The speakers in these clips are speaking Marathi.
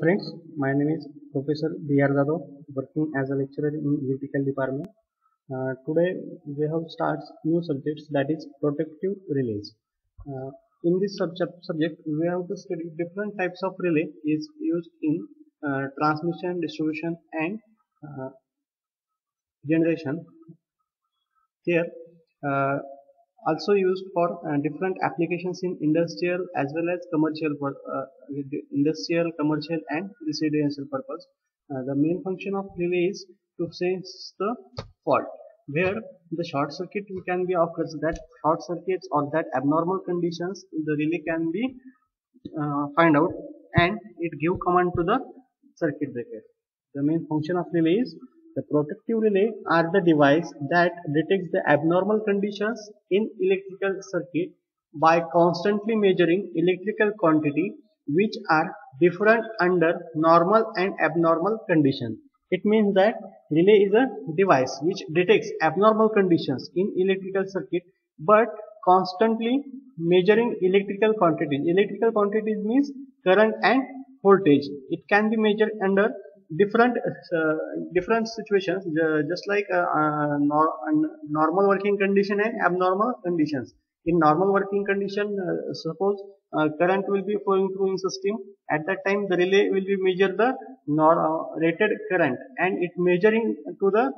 Friends, my name is Professor B.R. Jadhav, working as a lecturer in electrical department. Uh, today we have started new subjects that is protective relays. Uh, in this subject, subject we have to study different types of relay is used in uh, transmission, distribution and uh, generation. Here uh, also used for uh, different applications in industrial as well as commercial uh, industrial commercial and residential purpose. Uh, the main function of relay is to sense the fault where the short circuit can be occurs that short circuits or that abnormal conditions the relay can be uh, find out and it give command to the circuit breaker. The main function of relay is the protective relay are the device that detects the abnormal conditions in electrical circuit by constantly measuring electrical quantity which are different under normal and abnormal conditions. It means that relay is a device which detects abnormal conditions in electrical circuit but constantly measuring electrical quantities. Electrical quantities means current and voltage. It can be measured under different uh, different situations just like uh, uh, nor normal working condition and abnormal conditions. In normal working condition uh, suppose current will be flowing through in system. At that time the relay will be measure the nor, rated current and it measuring to the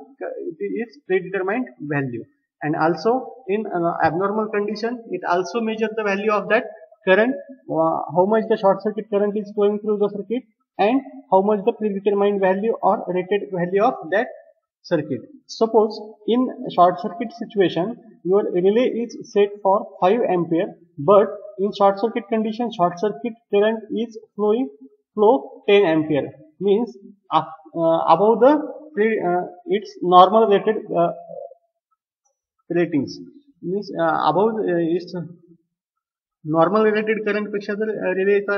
its predetermined value. And also in abnormal condition it also measure the value of that current. How much the short circuit current is flowing through the circuit and how much the predetermined value or rated value of that circuit. Suppose in short circuit situation your relay is set for 5 ampere but in short circuit condition short circuit current is flowing flow 10 ampere means uh, above the pre, uh, its normal rated uh, ratings means above its normal related करंटपेक्षा जर रिलेचा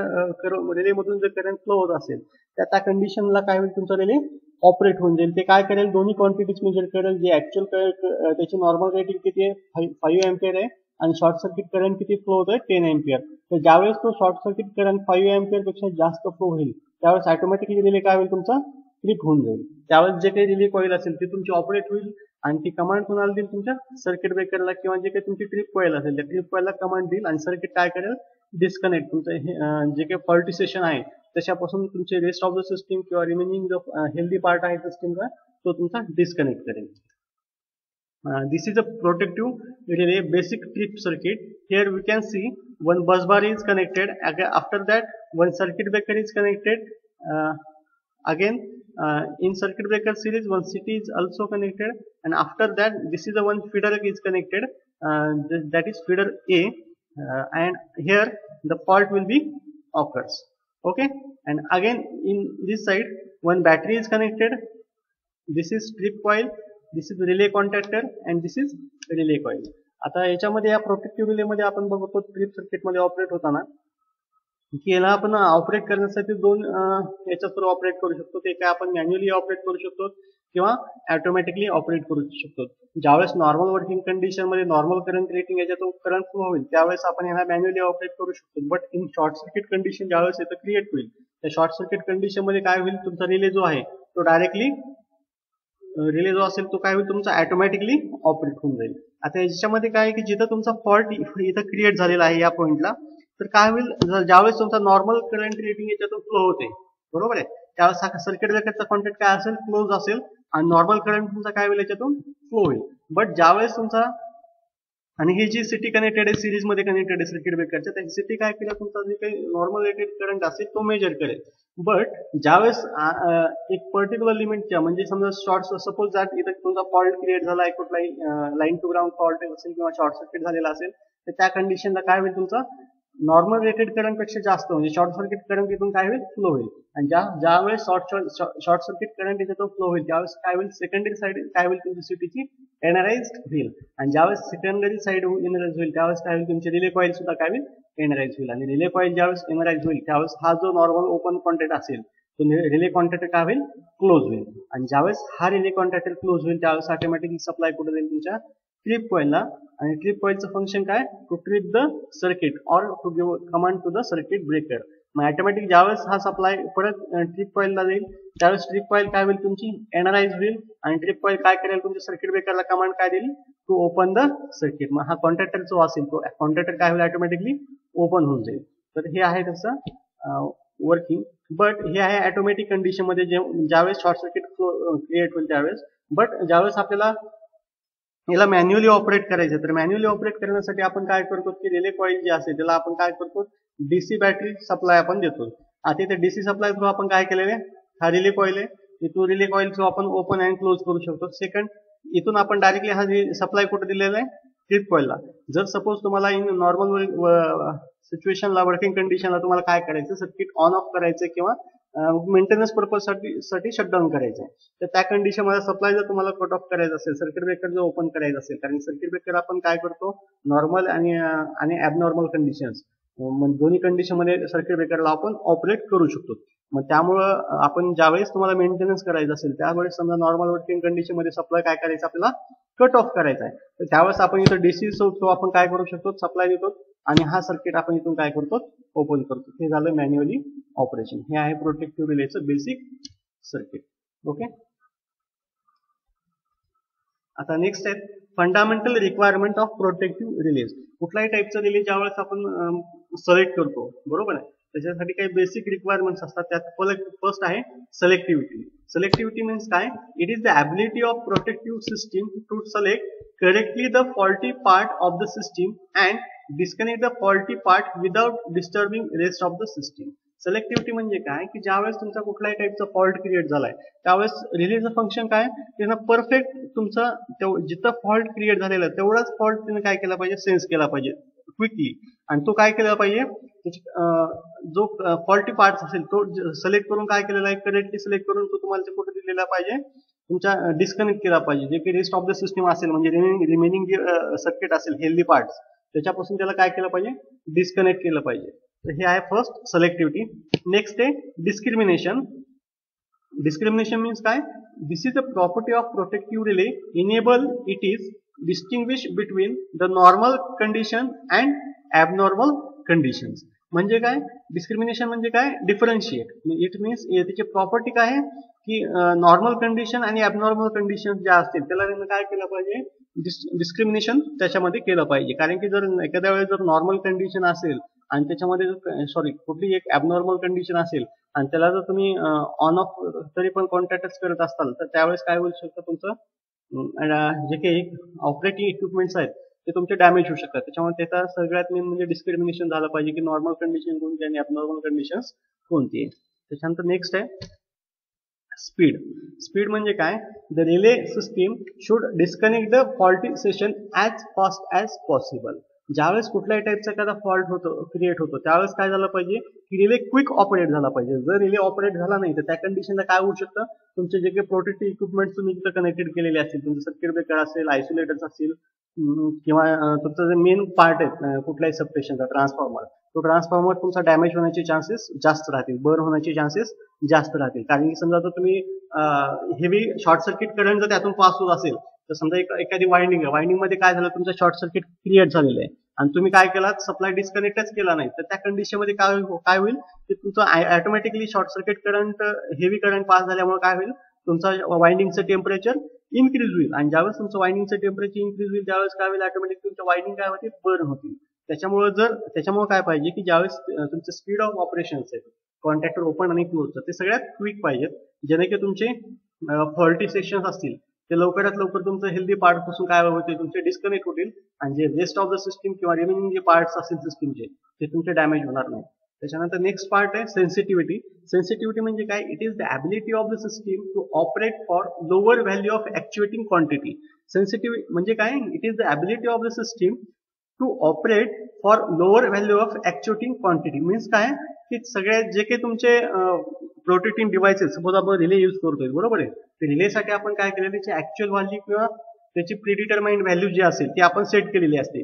रिले जर करंट फ्लो होत असेल तर त्या कंडिशनला काय होईल तुमचा रिले ऑपरेट होऊन जाईल. ते काय करेल? दोन्ही क्वांटिटीज मेजर करेल. जे ऍक्च्युअल त्याची नॉर्मल रेटिंग किती आहे? फाईव्ह एम्पियर आहे. आणि शॉर्ट सर्किट करंट किती फ्लो होतोय? टेन एम्पियर तर ज्यावेळेस तो शॉर्ट सर्किट करंट फाईव्ह एम्पियरपेक्षा जास्त फ्लो होईल त्यावेळेस ऑटोमॅटिकली रिले काय होईल तुमचा? क्लिक होऊन जाईल. त्यावेळेस जे काही रिले कॉईल असेल ते तुमची ऑपरेट होईल. आणि ती कमांड कोणाला देईल तुमच्या? सर्किट ब्रेकरला किंवा जे काही तुमची ट्रिप कॉईल असेल त्या ट्रिप कॉईलला कमांड देईल आणि सर्किट काय करेल? डिस्कनेक्ट तुमचं हे जे काही फॉल्टी सेशन आहे त्याच्यापासून तुमचे रेस्ट ऑफ द सिस्टीम किंवा रिमेनिंग जो हेल्दी पार्ट आहे सिस्टीमचा तो तुमचा डिस्कनेक्ट करेल. This is a protective relay basic trip circuit here we can see one bus bar is connected after that one circuit breaker is connected again uh, in circuit breaker series one CT is also connected and after that this is the one feeder is connected uh, th that is feeder A uh, and here the fault will be occurs okay and again in this side one battery is connected this is strip coil this is relay contactor and this is relay coil आता याच्यामध्ये या प्रोटेक्टिव्ह रिले मध्ये आपण बघतो ट्रिप सर्किटमध्ये ऑपरेट होताना की याला आपण ऑपरेट करण्यासाठी दोन याच्या थ्रू ऑपरेट करू शकतो. ते काय आपण मॅन्युअली ऑपरेट करू शकतो किंवा ऑटोमॅटिकली ऑपरेट करू शकतो. ज्यावेळेस नॉर्मल वर्किंग कंडिशनमध्ये नॉर्मल करंट रेटिंग याच्यात करंट फ्लो होईल त्यावेळेस आपण याला मॅन्युअली ऑपरेट करू शकतो. But in short circuit condition ज्यावेळेस येतं क्रिएट होईल त्या शॉर्ट सर्किट कंडिशनमध्ये काय होईल तुमचा रिले जो आहे तो डायरेक्टली रिले जो असेल तो काय होईल तुमचा ऑटोमॅटिकली ऑपरेट होऊन जाईल. आता याच्यामध्ये काय की जिथं तुमचा फॉल्ट इथं क्रिएट झालेला आहे या पॉइंटला तर काय होईल? ज्यावेळेस तुमचा नॉर्मल करंट रेटिंग याच्यातून फ्लो होते बरोबर आहे? त्यावेळेस सर्किट ब्रेकरचा कॉन्टॅक्ट काय असेल? क्लोज असेल. आणि नॉर्मल करंट तुमचा काय होईल याच्यातून? फ्लो होईल. बट ज्यावेळेस तुमचा आणि ही जी सिटी कनेक्टेड आहे सिरीजमध्ये कनेक्टेड आहे सर्किट ब्रेकरच्या त्या सिटी काय केलं? तुमचा जे काही नॉर्मल रेटेड करंट असेल तो मेजर करेल बट ज्यावेळेस एक पर्टिक्युलर लिमिटच्या म्हणजे समजा शॉर्ट सपोज दॅट इथं तुमचा फॉल्ट क्रिएट झाला आहे कुठलाही लाईन टू ग्राउंड फॉल्ट असेल किंवा शॉर्ट सर्किट झालेला असेल तर त्या कंडिशनला काय होईल तुमचा? नॉर्मल रेटेड करंटपेक्षा जास्त म्हणजे शॉर्ट सर्किट करंट इथून काय होईल? फ्लो होईल. आणि ज्या ज्यावेळेस शॉर्ट शॉर्ट सर्किट करंट याच्यातून फ्लो होईल त्यावेळेस काय होईल? सेकंडरी साईड काय होईल तुमची सिटीची एनराइज होईल. आणि ज्यावेळेस सेकंडरी साईड एनराइज होईल त्यावेळेस काय होईल तुमची रिले कॉईल सुद्धा काय होईल? एनराइज होईल. आणि रिले कॉईल ज्यावेळेस एनराइज होईल त्यावेळेस हा जो नॉर्मल ओपन कॉन्टॅक्ट असेल तो रिले कॉन्टॅक्ट काय होईल? क्लोज होईल. आणि ज्यावेळेस हा रिले कॉन्टॅक्ट क्लोज होईल त्यावेळेस ऑटोमॅटिकली सप्लाय कुठे जाईल तुमच्या? ट्रिप कॉईलला आणि ट्रिप कॉईलचं फंक्शन काय? To trip the circuit or to give command to the circuit breaker मग ऑटोमॅटिक ज्यावेळेस हा सप्लाय परत ट्रिप कॉईलला जाईल त्यावेळेस ट्रिप कॉईल काय होईल तुमची? एनराइज होईल. आणि ट्रिप कॉईल काय करेल तुमच्या सर्किट ब्रेकरला कमांड काय देईल? टू ओपन द सर्किट मग हा कॉन्ट्रॅक्टर जो असेल तो कॉन्ट्रॅक्टर काय होईल ऑटोमॅटिकली ओपन होऊन जाईल. तर हे आहे तसं वर्किंग बट हे आहे ऑटोमॅटिक कंडिशनमध्ये जे ज्यावेळेस शॉर्ट सर्किट क्रिएट होईल त्यावेळेस. बट ज्यावेळेस आपल्याला याला मॅन्युअली ऑपरेट करायचं. तर मॅन्युअली ऑपरेट करण्यासाठी आपण काय करतो की रिले कॉईल जे असते त्याला आपण काय करतो? डीसी बॅटरी सप्लाय आपण देतो. आता इथे डीसी सप्लाय थ्रू आपण काय केलेले? हा रिले कॉईल आहे. इथून रिले कॉईल थ्रू आपण ओपन अँड क्लोज करू शकतो. सेकंड इथून आपण डायरेक्टली हा सप्लाय कुठे दिलेला आहे? ट्रिप कॉईलला जर सपोज तुम्हाला इन नॉर्मल सिच्युएशनला वर्किंग कंडिशनला तुम्हाला काय करायचं? सर्किट ऑन ऑफ करायचं किंवा मेंटेनन्स पर्पजसाठी साठी साठी शटडाऊन करायचं आहे तर त्या कंडिशनमध्ये सप्लाय जर तुम्हाला कट ऑफ करायचं असेल सर्किट ब्रेकर जर ओपन करायचं असेल कारण सर्किट ब्रेकर आपण काय करतो? नॉर्मल आणि आणि ॲबनॉर्मल कंडिशन्स म्हणजे दोन्ही कंडिशनमध्ये सर्किट ब्रेकरला आपण ऑपरेट करू शकतो. मग त्यामुळं आपण ज्यावेळेस तुम्हाला मेंटेनन्स करायचं असेल त्यावेळेस समजा नॉर्मल वर्किंग कंडिशनमध्ये सप्लाय काय करायचं आपल्याला? कट ऑफ करायचा आहे. तर त्यावेळेस आपण इथं डीसी तो आपण काय करू शकतो? सप्लाय देतो. आणि हा सर्किट आपण इथून काय करतो? ओपन करतो. हे झालं मॅन्युअली ऑपरेशन हे आहे प्रोटेक्टिव्ह रिलेचं बेसिक सर्किट ओके आता नेक्स्ट आहे fundamental requirement of protective relays कुठल्याही टाईपचा ज्या ज्यावेळेस आपण सिलेक्ट करतो बरोबर आहे? त्याच्यासाठी काही बेसिक रिक्वायरमेंट्स असतात त्यात फर्स्ट आहे सिलेक्टिव्हिटी सिलेक्टिव्हिटी मीन्स काय? It is the ability of protective system to select correctly the faulty part of the system and disconnect the faulty part without disturbing rest of the system selectivity म्हणजे काय? की ज्यावेळेस तुमचा कुठलाही टाईपचा फॉल्ट क्रिएट झालाय त्यावेळेस रिलीजचं फंक्शन काय? त्यानं परफेक्ट तुमचं जिथं फॉल्ट क्रिएट झालेला तेवढाच फॉल्ट त्यानं काय केला पाहिजे? सेन्स केला पाहिजे. क्विकली आणि तो काय केला पाहिजे? जो फॉल्टी पार्ट असेल तो सिलेक्ट करून काय केलेला आहे? करेक्टली सिलेक्ट करून तो तुम्हाला कुठे दिलेला पाहिजे? तुमच्या डिस्कनेक्ट केला पाहिजे. जे की रेस्ट ऑफ द सिस्टम असेल म्हणजे रिमेनिंग जे सर्किट असेल हेल्दी पार्ट त्याच्यापासून त्याला काय केलं पाहिजे? डिस्कनेक्ट केलं पाहिजे. तर हे आहे फर्स्ट सलेक्टिव्हिटी नेक्स्ट आहे डिस्क्रिमिनेशन डिस्क्रिमिनेशन मीन्स काय? This is the property of protective relay enable it is distinguish between the normal condition and abnormal condition म्हणजे काय? डिस्क्रिमिनेशन म्हणजे काय? डिफरन्शिएट इट मीन्स त्याची प्रॉपर्टी काय आहे? की नॉर्मल कंडिशन आणि ॲबनॉर्मल कंडिशन ज्या असतील त्याला काय केलं पाहिजे? डिस्क्रिमिनेशन त्याच्यामध्ये केलं पाहिजे. कारण की जर एखाद्या वेळेस जर नॉर्मल कंडिशन असेल आणि त्याच्यामध्ये जर सॉरी कुठली एक ॲबनॉर्मल कंडिशन असेल आणि त्याला जर तुम्ही ऑन ऑफ तरी पण कॉन्टॅक्टच करत असाल तर त्यावेळेस काय होऊ शकतं तुमचं? जे काही ऑपरेटिंग इक्विपमेंट्स आहेत ते तुमचे डॅमेज होऊ शकतात. त्याच्यामुळे त्याचा सगळ्यात मेन म्हणजे डिस्क्रिमिनेशन झालं पाहिजे की नॉर्मल कंडिशन कोणती आणि ॲबनॉर्मल कंडिशन्स कोणती आहे. त्याच्यानंतर नेक्स्ट आहे स्पीड. स्पीड म्हणजे काय? The relay system should disconnect the faulty section as fast as possible ज्यावेळेस कुठल्याही टाईपचा एखादा फॉल्ट होतो क्रिएट होतो त्यावेळेस काय झालं पाहिजे? की रिले क्विक ऑपरेट झाला पाहिजे. जर रिले ऑपरेट झाला नाही तर त्या कंडिशनला काय होऊ शकतं? तुमचे जे काही प्रोटेक्टिव्ह इक्विपमेंट तुम्ही तिथं कनेक्टेड केलेले असतील तुमचे सर्किट ब्रेकर असेल आयसोलेटर्स असतील किंवा तुमचं जे मेन पार्ट आहे कुठल्याही सबस्टेशनचा ट्रान्सफॉर्मर तो ट्रान्सफॉर्मर तुमचा डॅमेज होण्याचे चान्सेस जास्त राहतील बर्न होण्याचे चान्सेस जास्त राहतील. कारण की समजा जर तुम्ही हेवी शॉर्ट सर्किट करंट जर त्यातून पास होत असेल तर समजा एक एखादी वायंडिंग आहे वायंडिंगमध्ये काय झालं तुमचं शॉर्ट सर्किट क्रिएट झालेलं आहे. आणि तुम्ही काय केलात सप्लाय डिस्कनेक्टच केला नाही तर त्या कंडिशनमध्ये काय हो, काय होईल की तुमचं automatically short circuit current heavy current pass झाल्यामुळे काय होईल तुमचा वायंडिंगचं टेम्परेचर इन्क्रीज होईल. आणि ज्यावेळेस तुमचं वायनिंगचं टेम्परेचर इन्क्रीज होईल त्यावेळेस काय होईल ऑटोमॅटिक तुमच्या वायनिंग काय होते बर्न होतील. त्याच्यामुळे जर त्याच्यामुळे काय पाहिजे की ज्यावेळेस तुमचं स्पीड ऑफ ऑपरेशन्स आहेत कॉन्ट्रॅक्टर ओपन आणि क्लोज ते सगळ्यात क्विक पाहिजेत. जेणे की तुमचे फॉल्टी सेक्शन्स असतील ते लवकरात लवकर तुमचं हेल्दी पार्टपासून काय होते तुमचे डिस्कनेक्ट होतील. आणि जे रेस्ट ऑफ द सिस्टीम किंवा रिमेनिंग जे पार्ट्स असतील सिस्टीमचे ते तुमचे डॅमेज होणार नाही. त्याच्यानंतर नेक्स्ट पार्ट आहे सेन्सिटिव्हिटी सेन्सिटिव्हिटी म्हणजे काय? It is the ability of the system to operate for lower value of actuating quantity sensitive म्हणजे काय? It is the ability of the system to operate for lower value of actuating quantity means काय? की सगळे जे काही तुमचे प्रोटेक्टिंग डिव्हायसेस सपोज आपण रिले युज करतोय बरोबर आहे? ते रिलेसाठी आपण काय केलं त्याची ऍक्च्युअल व्हॅल्यू किंवा त्याची प्रिडिटरमाइंड व्हॅल्यू जी असेल ती आपण सेट केलेली असते.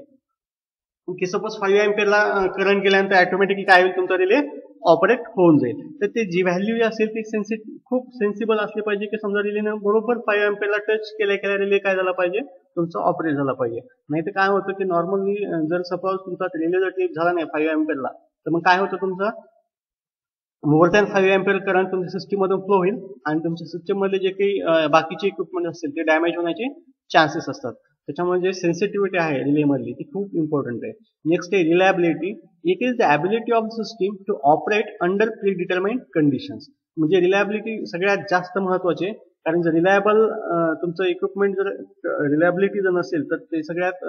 की सपोज फाईव्ह एम्पियरला करंट केल्यानंतर ऑटोमॅटिकली काय होईल तुमचा रिले ऑपरेट होऊन जाईल. तर ते जी व्हॅल्यू असेल ती सेन्सि खूप सेन्सिबल असली पाहिजे की समजा रिलेनं बरोबर फाईव्ह एम्पियरला टच केल्या केल्या रिले काय झाला पाहिजे? तुमचं ऑपरेट झाला पाहिजे. नाही तर काय होतं की नॉर्मली जर सपोज तुमचा रिले जर टेप झाला नाही फाईव्ह एम्पियरला तर मग काय होतं तुमचं? More than five ampere current तुमच्या सिस्टीममधून फ्लो होईल आणि तुमच्या सिस्टीममधले जे काही बाकीचे इक्विपमेंट असतील ते डॅमेज होण्याचे चान्सेस असतात. त्याच्यामुळे जे सेन्सिटिव्हिटी आहे रिलेमधली ती खूप इम्पॉर्टंट आहे. नेक्स्ट आहे reliability it is the ability of system to operate under predetermined conditions म्हणजे रिलायबिलिटी सगळ्यात जास्त महत्त्वाचे. कारण जर रिलायबल तुमचं इक्विपमेंट जर रिलायबिलिटी जर नसेल तर ते सगळ्यात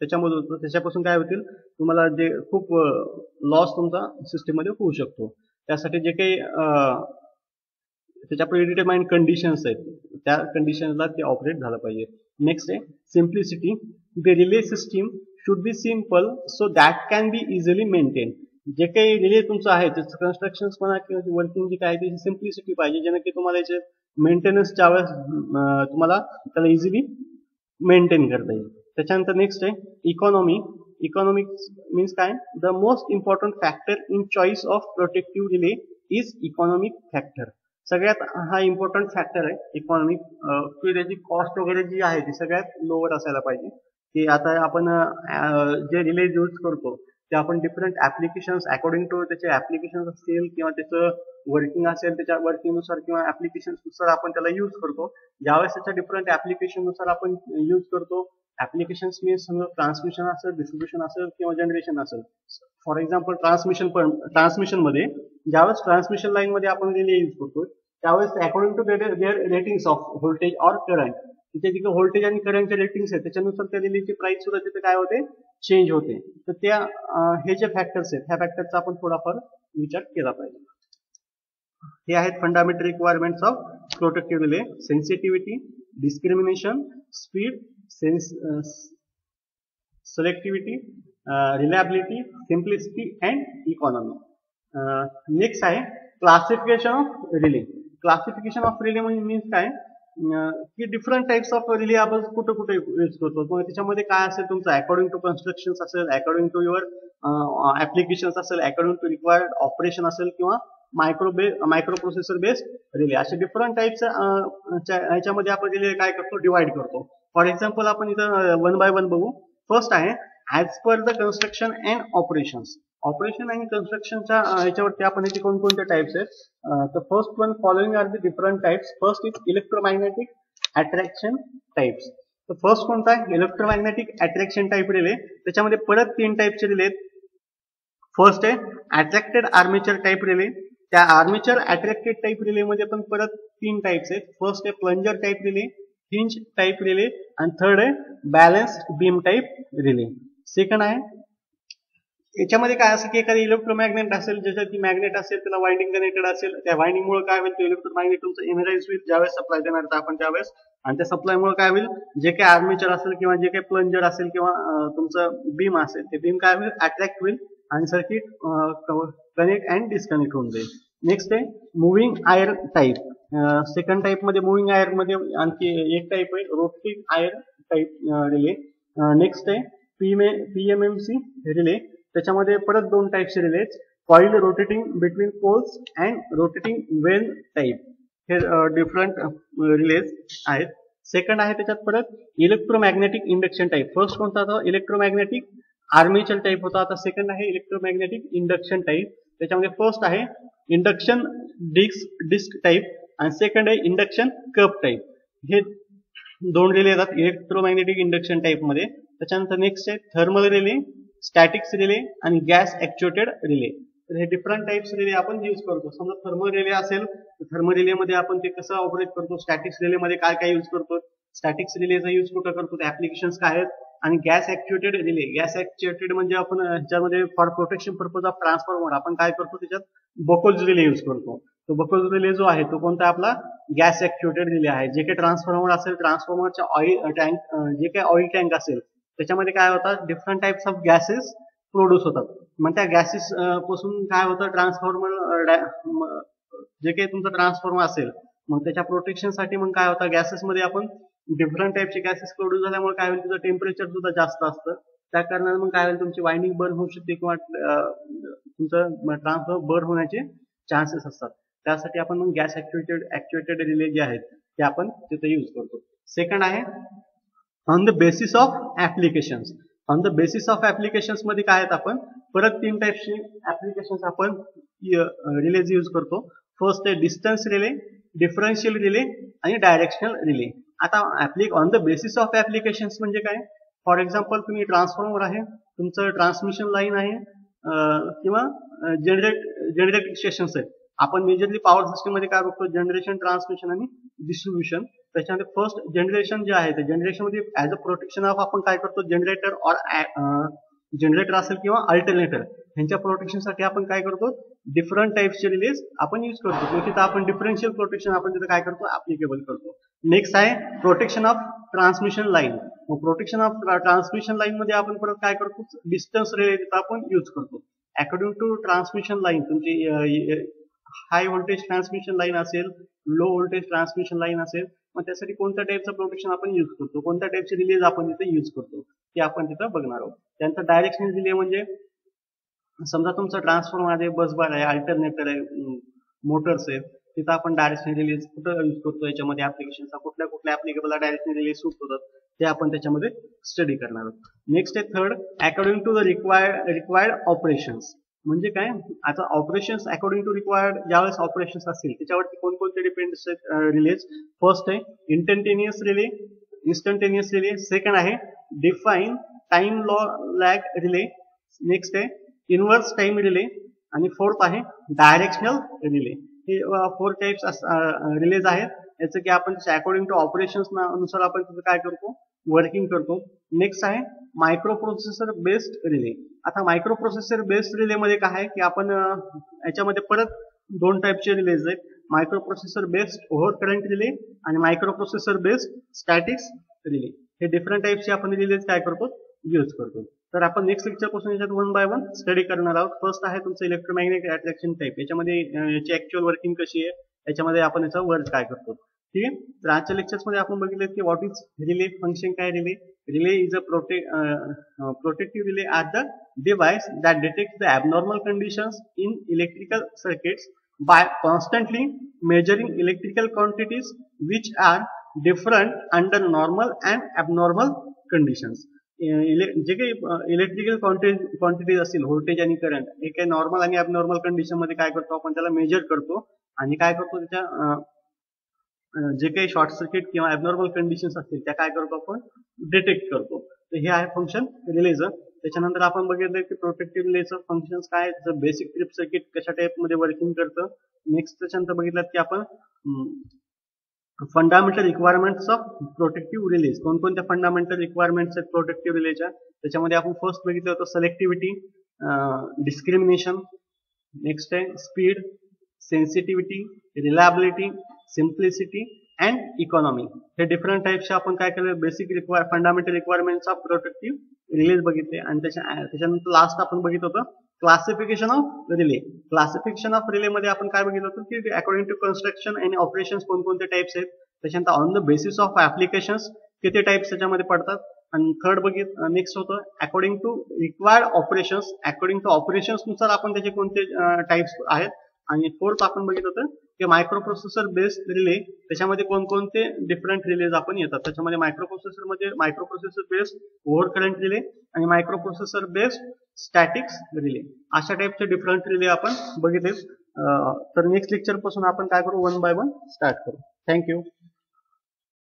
त्याच्यामधून त्याच्यापासून काय होतील? तुम्हाला जे खूप लॉस तुमचा सिस्टीममध्ये होऊ शकतो. त्यासाठी जे काही त्याच्या प्रिडिटरमाइंड कंडिशन्स आहेत. त्या कंडिशनला ते ऑपरेट झालं पाहिजे. नेक्स्ट आहे simplicity the relay system should be simple so that can be easily maintain जे काही रिले तुमचं आहे त्याचं कन्स्ट्रक्शन म्हणा किंवा वर्किंग जी काय त्याची सिम्प्लिसिटी पाहिजे जेणे की तुम्हाला याचे मेंटेनन्सच्या वेळेस तुम्हाला त्याला इझिली मेंटेन करता येईल. त्याच्यानंतर नेक्स्ट आहे इकॉनॉमी इकॉनॉमिक मीन्स काय? The most important factor in choice of protective relay is economic factor सगळ्यात हा इम्पॉर्टंट फॅक्टर आहे इकॉनॉमिक की त्याची कॉस्ट वगैरे जी आहे ती सगळ्यात लोअर असायला पाहिजे. की आता आपण जे रिले यूज करतो ते आपण डिफरंट ऍप्लिकेशन्स अकॉर्डिंग टू त्याचे ऍप्लिकेशन असतील किंवा त्याचं वर्किंग असेल त्याच्या वर्किंगनुसार किंवा नुसार आपण त्याला यूज करतो. ज्यावेळेस त्याच्या डिफरंटनुसार आपण यूज करतो ऍप्लिकेशन मी समजा ट्रान्समिशन असेल डिस्ट्रीब्युशन असेल किंवा जनरेशन असेल. फॉर एक्झाम्पल ट्रान्समिशन पण ट्रान्समिशनमध्ये ज्यावेळेस ट्रान्समिशन लाईन मध्ये आपण रिले यूज करतो त्यावेळेस according to their ratings of voltage or current तिथे तिथे व्होल्टेज आणि करंटचे रेटिंग्स आहेत त्याच्यानुसार त्या रिलेची प्राइस सुद्धा तिथे काय होते? चेंज होते. तर त्या हे जे फॅक्टर्स आहेत ह्या फॅक्टरचा आपण थोडाफार विचार केला पाहिजे. हे आहेत fundamental requirements of protective relay sensitivity discrimination speed sense selectivity reliability simplicity and economy next आहे classification of relay classification of relay म्हणजे मीन्स काय? Uh, की डिफरंट टाइप्स ऑफ रिले आपण कुठं कुठे यूज करतो? मग त्याच्यामध्ये काय असेल तुमचं? अकॉर्डिंग टू कन्स्ट्रक्शन असेल अकॉर्डिंग टू युअर ऍप्लिकेशन असेल अकॉर्डिंग टू रिक्वायर्ड ऑपरेशन असेल किंवा मायक्रो बे मायक्रो प्रोसेसर बेस्ड रिले असे डिफरंट टाइप्स ह्याच्यामध्ये आपण रिले काय करतो? डिवाइड करतो. फॉर एक्झाम्पल आपण इथं वन बाय वन बघू. फर्स्ट आहे as per the construction and operations operation आणि कन्स्ट्रक्शनच्या uh, याच्यावरती आपण इथे कोणकोणते टाइप्स आहेत? तर first one following are the different types first is electromagnetic attraction types तर फर्स्ट कोणता आहे? इलेक्ट्रोमॅग्नेटिक अट्रॅक्शन टाइप रिले त्याच्यामध्ये परत तीन टाइपचे रिले फर्स्ट आहे अट्रॅक्टेड आर्मेचर टाइप रिले त्या आर्मेचर अट्रॅक्टेड टाइप रिले मध्ये पण परत तीन टाईप्स आहेत. फर्स्ट आहे plunger type relay hinge type relay आणि थर्ड आहे balance beam type relay second आहे याच्यामध्ये काय असं की एखादी इलेक्ट्रोमॅग्नेट असेल ज्याच्यात ती मॅग्नेट असेल त्याला वाइंडिंग कनेक्टेड असेल त्या वाइंडिंग काय होईल तो इलेक्ट्रोमॅग्नेट तुमचं एनर्जाइज होईल ज्यावेळेस सप्लाय देणार आपण त्यावेळेस. आणि त्या सप्लायमुळे काय होईल जे काही आर्मेचर असेल किंवा जे काही प्लंजर असेल किंवा तुमचं बीम असेल ते बीम काय होईल अट्रॅक्ट होईल आणि सर्किट कनेक्ट अँड डिस्कनेक्ट होऊन जाईल. नेक्स्ट आहे मुव्हिंग आयर टाईप सेकंड टाईपमध्ये मुव्हिंग आयरमध्ये आणखी एक टाईप आहे rotating iron type relay next आहे पीएमएमसी रिले त्याच्यामध्ये परत दोन टाईपचे relay coil rotating between poles and rotating well type हे डिफरंट रिलेज आहेत. सेकंड आहे त्याच्यात परत इलेक्ट्रोमॅग्नेटिक इंडक्शन टाईप फर्स्ट कोणता होता? इलेक्ट्रोमॅग्नेटिक आर्मेचर टाईप होता. आता सेकंड आहे इलेक्ट्रोमॅग्नेटिक इंडक्शन टाईप त्याच्यामध्ये फर्स्ट आहे इंडक्शन डिस्क डिस्क टाईप आणि सेकंड आहे इंडक्शन कप टाईप हे दोन रिले येतात. इलेक्ट्रोमॅग्नेटिक इंडक्शन टाईपमध्ये. त्याच्यानंतर नेक्स्ट आहे थर्मल रिले स्टॅटिक्स रिले आणि गॅस ऍक्च्युएटेड रिले तर हे डिफरंट टाइप्स रिले आपण युज करतो. समजा थर्मल रिले असेल तर थर्मल रिलेमध्ये आपण ते कसं ऑपरेट करतो? स्टॅटिक्स रिलेमध्ये काय काय युज करतो? स्टॅटिक्स रिलेचा युज कुठं करतो? ते ऍप्लिकेशन काय आहेत? आणि gas actuated relay gas actuated म्हणजे आपण ह्याच्यामध्ये for protection purpose of transformer आपण काय करतो त्याच्यात? बकोज रिले युज करतो. तो बकोज रिले जो आहे तो कोणता आपला? गॅस ऍक्च्युएटेड रिले आहे. जे काही ट्रान्सफॉर्मर असेल ट्रान्सफॉर्मरच्या ऑइल टँक जे काही ऑइल टँक असेल त्याच्यामध्ये काय होतात? Different types of gases produce होतात. मग त्या गॅसेस पासून काय होतं? ट्रान्सफॉर्मर जे काही तुमचं ट्रान्सफॉर्मर असेल मग त्याच्या प्रोटेक्शनसाठी मग काय होतं? गॅसेसमध्ये आपण डिफरंट टाइपचे गॅसेस प्रोड्यूस झाल्यामुळे काय होईल? तुझं टेम्परेचर सुद्धा जास्त असतं. त्या कारणाने मग काय होईल? तुमची वायनिंग बर्न होऊ शकते किंवा तुमचं ट्रान्सफर बर्न होण्याचे चान्सेस असतात. त्यासाठी आपण मग गॅस ऍक्च्युएटेड ऍक्च्युएटेड रिले जे आहेत ते आपण तिथे यूज करतो. सेकंड आहे on the basis of applications on the basis of ऍप्लिकेशन्समध्ये काय आहेत आपण? परत तीन टाइपचे ऍप्लिकेशन्स आपण रिलेज यूज करतो. फर्स्ट आहे डिस्टन्स रिले डिफरन्शियल रिले आणि डायरेक्शनल रिले आता appliqué on the basis of application म्हणजे काय? फॉर एक्झाम्पल तुम्ही ट्रान्सफॉर्मर आहे, तुमचं ट्रान्समिशन लाईन आहे किंवा जनरेट जनरेटिंग स्टेशन्स आहेत. आपण मेजरली पॉवर सिस्टम मध्ये काय बघतो? जनरेशन ट्रान्समिशन आणि डिस्ट्रीब्युशन फ़र्स्ट जनरेशन जे ते जनरेशन मध्ये ऍज अ प्रोटेक्शन ऑफ़ काय करतो? जनरेटर और जनरेटर असेल किंवा अल्टरनेटर ह्यांच्या प्रोटेक्शनसाठी आपण काय करतो? डिफरंट टाइप्सचे रिलेज आपण यूज़ करतो. डिफरन्शियल प्रोटेक्शन आपण तिथं काय करतो? ऍप्लिकेबल करतो. नेक्स्ट आहे प्रोटेक्शन ऑफ ट्रान्समिशन लाईन मग प्रोटेक्शन ऑफ ट्रान्समिशन लाईन मध्ये आपण परत काय करतो? डिस्टन्स रिले तिथं आपण यूज करतो. अकॉर्डिंग टू ट्रान्समिशन लाईन तुमची हाय व्होल्टेज ट्रान्समिशन लाईन असेल लो व्होल्टेज ट्रान्समिशन लाईन असेल मग त्यासाठी कोणत्या टाईपचं प्रोटेक्शन आपण यूज करतो? कोणत्या टाईपचे रिलेज आपण तिथे यूज करतो? ते आपण तिथं बघणार आहोत. त्यांचं डायरेक्शन रिले म्हणजे समजा तुमचं ट्रान्सफॉर्मर आहे बस बार आहे अल्टरनेटर आहे मोटर्स आहेत तिथं आपण डायरेक्शन रिलीज कुठं यूज करतो याच्यामध्ये ऍप्लिकेशनचा कुठल्या कुठल्या ऍप्लिकेबल डायरेक्शन रिलीज सूट होतात ते आपण त्याच्यामध्ये स्टडी करणार आहोत. नेक्स्ट आहे third according to the required required operations म्हणजे काय? आता ऑपरेशन्स अकॉर्डिंग टू रिक्वायर्ड ज्यावेळेस ऑपरेशन्स असतील त्याच्यावरती कोणकोणते डिपेंड रिलेज फर्स्ट आहे instantaneous relay instantaneous relay second आहे define time law lag relay next आहे इनवर्स टाइम रिले आणि फोर्थ आहे डायरेक्शनल रिले हे फोर टाइप्स रिलेज आहेत. याचं की आपण अकॉर्डिंग टू ऑपरेशन्सनुसार आपण काय करतो? वर्किंग करतो. नेक्स्ट आहे मायक्रो प्रोसेसर बेस्ड रिले आता मायक्रो प्रोसेसर बेस्ड रिले मध्ये काय आहे की आपण याच्यामध्ये परत दोन टाईपचे रिलेज आहेत. Microprocessor based over current relay आणि micro processor based statics relay हे डिफरंट टाईपचे आपण रिलेज काय करतो? यूज करतो. तर आपण नेक्स्ट लेक्चरपासून याच्यात वन बाय वन स्टडी करणार आहोत. फर्स्ट आहे तुमचं इलेक्ट्रोमॅग्नेटिक अट्रॅक्शन टाईप याच्यामध्ये याची ऍक्च्युअल वर्किंग कशी आहे? याच्यामध्ये आपण याचा वर्क काय करतो? ठीक आहे? तर आजच्या लेक्चर्समध्ये आपण बघितलं की व्हॉट इज रिले फंक्शन काय relay relay is a protect protective relay are the device that detect the abnormal conditions in electrical circuits by constantly measuring electrical quantities which are different under normal and abnormal conditions. जे काही इलेक्ट्रिकल क्वांटिटीज असतील व्होल्टेज आणि करंट हे काही नॉर्मल आणि ॲबनॉर्मल कंडिशनमध्ये काय करतो आपण? त्याला मेजर करतो आणि काय करतो त्याच्या जे काही शॉर्ट सर्किट किंवा ॲबनॉर्मल कंडिशन असतील त्या काय करतो आपण? डिटेक्ट करतो. तर हे आहे फंक्शन रिलेचं त्याच्यानंतर आपण बघितलं की प्रोटेक्टिव्ह रिलेचं फंक्शन काय बेसिक ट्रिप सर्किट कशा टाईपमध्ये वर्किंग करतं? नेक्स्ट त्याच्यानंतर बघितलं की आपण fundamental requirements of protective relays कोणकोणत्या फंडामेंटल रिक्वायरमेंट्स आहेत प्रोटेक्टिव्ह रिलीजच्या त्याच्यामध्ये आपण फर्स्ट बघितलं होतं सिलेक्टिव्हिटी डिस्क्रिमिनेशन नेक्स्ट आहे speed sensitivity reliability simplicity and economy हे डिफरंट टाईपचे आपण काय केलं? Basic require fundamental requirements of protective relays बघितले. आणि त्याच्या त्याच्यानंतर लास्ट आपण बघित होतं classification of relay classification of relay मध्ये आपण काय बघितलं होतं की अकॉर्डिंग टू कन्स्ट्रक्शन आणि ऑपरेशन कोणकोणते टाइप्स आहेत त्याच्यानंतर on the basis of applications किती टाइप्स त्याच्यामध्ये पडतात? आणि थर्ड बघित नेक्स्ट होतं according to required operations according to ऑपरेशन्सनुसार आपण त्याचे कोणते टाइप्स आहेत? आणि फोर्थ आपण बघितलं होतं ते मायक्रो प्रोसेसर बेस्ड रिले त्याच्यामध्ये कोणकोणते डिफरंट रिलेज आपण येतात. त्याच्यामध्ये मायक्रो प्रोसेसरमध्ये microprocessor based over current relay आणि micro processor based statics relay अशा टाईपचे डिफरंट रिले आपण बघितले. तर नेक्स्ट लेक्चरपासून आपण काय करू? वन बाय वन स्टार्ट करू. Thank you